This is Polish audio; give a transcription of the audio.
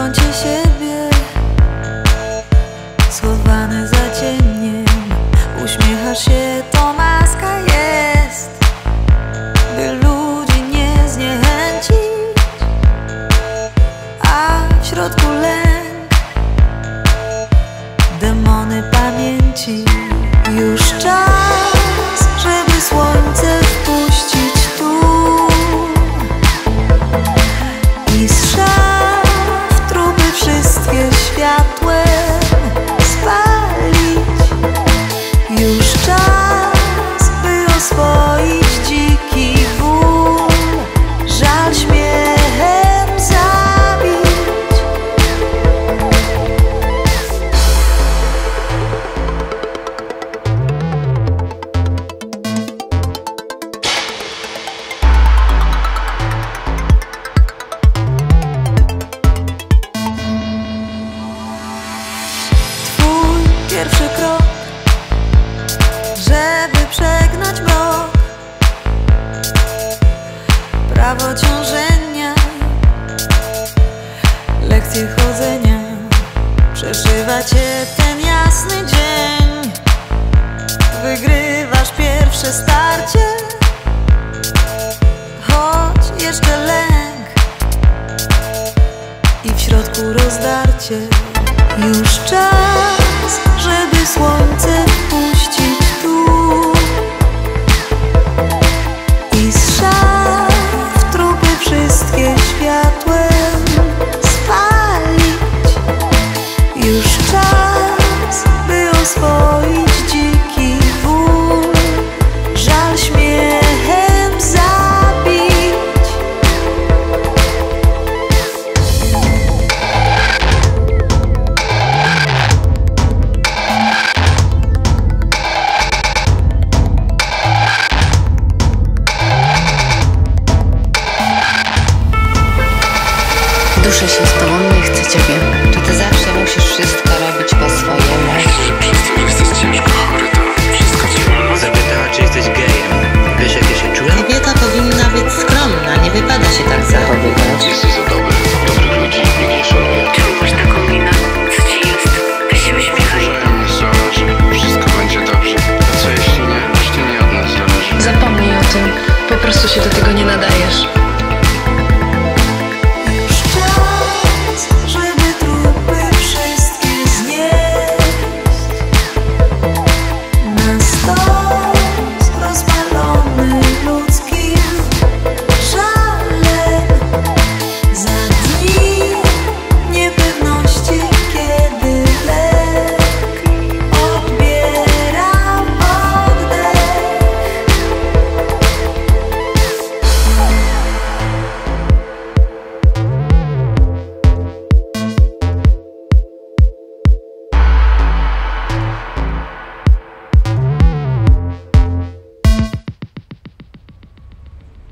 kącie siebie. Schowany za cieniem. Uśmiechasz się, to maska jest By ludzi nie zniechęcić. A w środku lęk. Demony pamięci. Już czas. Prawo ciążenia, lekcje chodzenia Przeszywa cię ten jasny dzień. Wygrywasz pierwsze starcie Choć jeszcze lęk i w środku rozdarcie. Już czas, żeby słońce wpuścić Duszę się z tobą, nie chcę ciebie. Czy ty zawsze musisz wszystko robić po swojemu? Myślę, że przez to, że jesteś ciężko chory, to wszystko ci wolno. Zapytała, czy jesteś gejem. Wiesz, jak ja się czułem? Kobieta powinna być skromna, nie wypada się tak zachowywać.